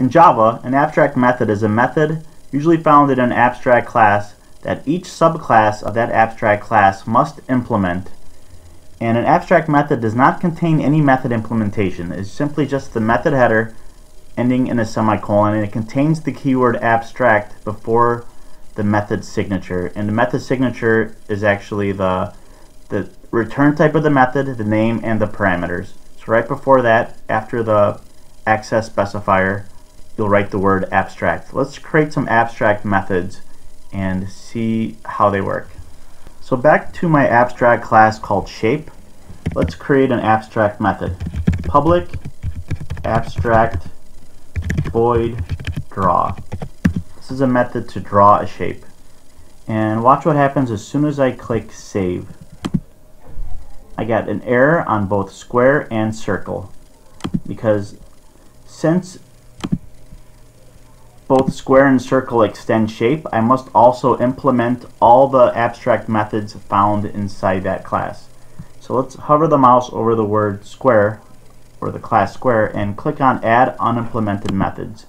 In Java, an abstract method is a method usually found in an abstract class that each subclass of that abstract class must implement. And an abstract method does not contain any method implementation. It's simply just the method header ending in a semicolon and it contains the keyword abstract before the method signature. And the method signature is actually the, the return type of the method, the name, and the parameters. So right before that, after the access specifier, you'll write the word abstract. Let's create some abstract methods and see how they work. So back to my abstract class called shape, let's create an abstract method. Public abstract void draw. This is a method to draw a shape. And watch what happens as soon as I click save. I got an error on both square and circle because since both square and circle extend shape, I must also implement all the abstract methods found inside that class. So let's hover the mouse over the word square, or the class square, and click on add unimplemented methods.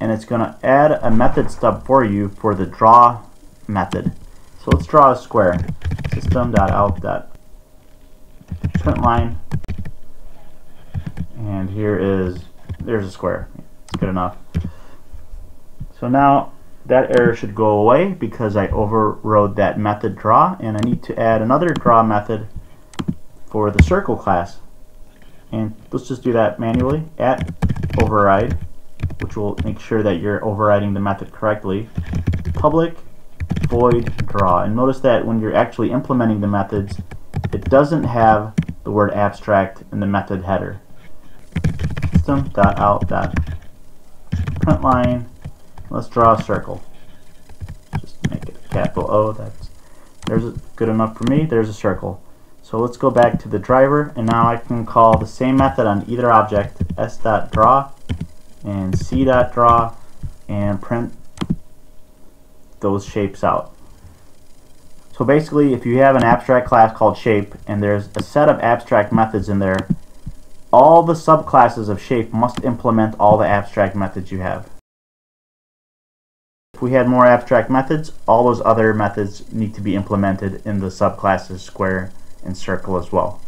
And it's going to add a method stub for you for the draw method. So let's draw a square. System.out.println and here is there's a square. It's good enough. So now that error should go away because I overrode that method draw and I need to add another draw method for the circle class. And let's just do that manually at override, which will make sure that you're overriding the method correctly. Public void draw. And notice that when you're actually implementing the methods, it doesn't have the word abstract in the method header. System.out.println Let's draw a circle. Just make it capital O. That's there's a, good enough for me. There's a circle. So let's go back to the driver, and now I can call the same method on either object, s.draw and c.draw, and print those shapes out. So basically, if you have an abstract class called shape, and there's a set of abstract methods in there, all the subclasses of shape must implement all the abstract methods you have. If we had more abstract methods, all those other methods need to be implemented in the subclasses square and circle as well.